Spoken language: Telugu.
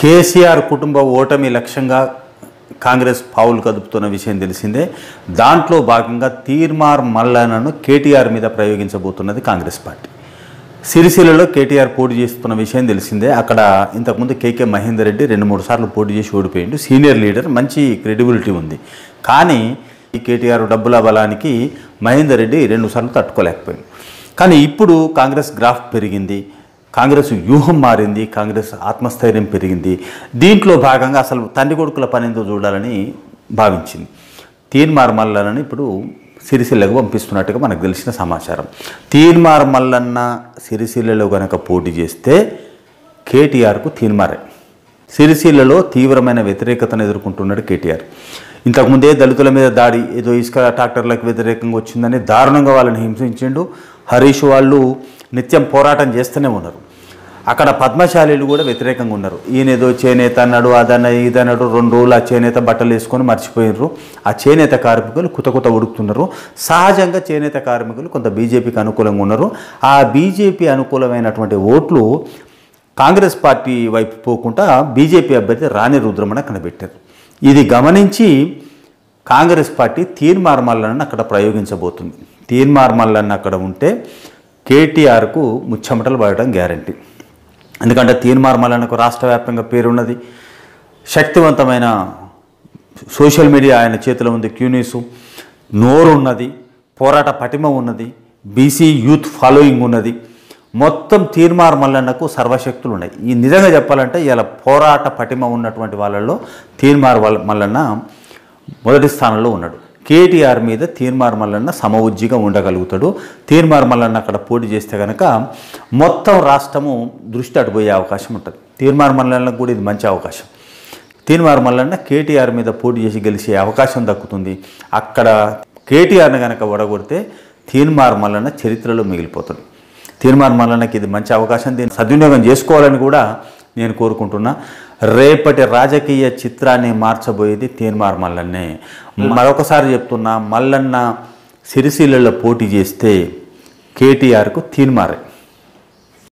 కేసీఆర్ కుటుంబ ఓటమి లక్ష్యంగా కాంగ్రెస్ పావులు కదుపుతున్న విషయం తెలిసిందే. దాంట్లో భాగంగా తీర్మార్ మల్లనను కేటీఆర్ మీద ప్రయోగించబోతున్నది కాంగ్రెస్ పార్టీ. సిరిసిల్లలో కేటీఆర్ పోటీ చేస్తున్న విషయం తెలిసిందే. అక్కడ ఇంతకుముందు కేకే మహేందర్ రెడ్డి రెండు మూడు సార్లు పోటీ చేసి ఓడిపోయిండు. సీనియర్ లీడర్ మంచి క్రెడిబిలిటీ ఉంది. కానీ ఈ కేటీఆర్ డబ్బుల బలానికి మహేందర్ రెడ్డి రెండు సార్లు తట్టుకోలేకపోయింది కానీ ఇప్పుడు కాంగ్రెస్ గ్రాఫ్ పెరిగింది. కాంగ్రెస్ వ్యూహం మారింది కాంగ్రెస్ ఆత్మస్థైర్యం పెరిగింది. దీంట్లో భాగంగా అసలు తండ్రి కొడుకుల పనిందో చూడాలని భావించింది. తీన్మార్ మల్లనని ఇప్పుడు సిరిసిల్లకు పంపిస్తున్నట్టుగా మనకు తెలిసిన సమాచారం. తీన్మార్ మల్లన్న సిరిసిల్లలో కనుక పోటీ చేస్తే కేటీఆర్కు తీన్మారే సిరిసిల్లలో తీవ్రమైన వ్యతిరేకతను ఎదుర్కొంటున్నాడు కేటీఆర్. ఇంతకుముందే దళితుల మీద దాడి ఏదో ఇసుక ట్రాక్టర్లకు వ్యతిరేకంగా వచ్చిందని దారుణంగా వాళ్ళని హింసించిండు. హరీష్ వాళ్ళు నిత్యం పోరాటం చేస్తూనే ఉన్నారు. అక్కడ పద్మశాలీలు కూడా వ్యతిరేకంగా ఉన్నారు. ఈయన ఏదో చేనేత అన్నాడు అదన్న ఇదన్నాడు రెండు రోజులు ఆ చేనేత బట్టలు వేసుకొని మర్చిపోయినారు ఆ చేనేత కార్మికులు కుత కుత ఉడుకుతున్నారు. సహజంగా చేనేత కార్మికులు కొంత బీజేపీకి అనుకూలంగా ఉన్నారు. ఆ బీజేపీ అనుకూలమైనటువంటి ఓట్లు కాంగ్రెస్ పార్టీ వైపు పోకుండా బీజేపీ అభ్యర్థి రాణి రుద్రమణ కనిపెట్టారు. ఇది గమనించి కాంగ్రెస్ పార్టీ తీర్మార్మాలను అక్కడ ప్రయోగించబోతుంది. తీర్మార్ మల్లన్న అక్కడ ఉంటే కేటీఆర్కు ముచ్చమటలు పడడం గ్యారంటీ. ఎందుకంటే తీర్మార్ మల్లన్నకు రాష్ట్ర వ్యాప్తంగా పేరున్నది శక్తివంతమైన సోషల్ మీడియా ఆయన చేతిలో ఉంది క్యూనిసు నోరు ఉన్నది పోరాట పటిమ ఉన్నది బీసీ యూత్ ఫాలోయింగ్ ఉన్నది. మొత్తం తీర్మార్ మల్లన్నకు సర్వశక్తులు ఉన్నాయి ఈ నిజంగా చెప్పాలంటే ఇలా పోరాట పటిమ ఉన్నటువంటి వాళ్ళల్లో తీర్మార్ వల్ల- మల్లన్న మొదటి స్థానంలో ఉన్నాడు. కేటీఆర్ మీద తీర్మార్ మల్లన్న సమవుజ్జిగా ఉండగలుగుతాడు. తీర్మార్ మల్లన్న అక్కడ పోటీ చేస్తే కనుక మొత్తం రాష్ట్రము దృష్టి అటుపోయే అవకాశం ఉంటుంది. తీర్మార్ మల్లన్నకు కూడా ఇది మంచి అవకాశం. తీర్మార్ మల్లన్న కేటీఆర్ మీద పోటీ చేసి గెలిచే అవకాశం దక్కుతుంది. అక్కడ కేటీఆర్ని కనుక ఒడగొడితే తీర్మార్ మల్లన్న చరిత్రలో మిగిలిపోతాడు. తీర్మార్ మల్లన్నకి ఇది మంచి అవకాశం. దీన్ని సద్వినియోగం చేసుకోవాలని కూడా నేను కోరుకుంటున్నా. రేపటి రాజకీయ చిత్రాన్ని మార్చబోయేది తీర్మార్ మల్లన్నే. మరొకసారి చెప్తున్నా మల్లన్న సిరిసిల్లలో పోటీ చేస్తే కేటీఆర్కు తీన్మారే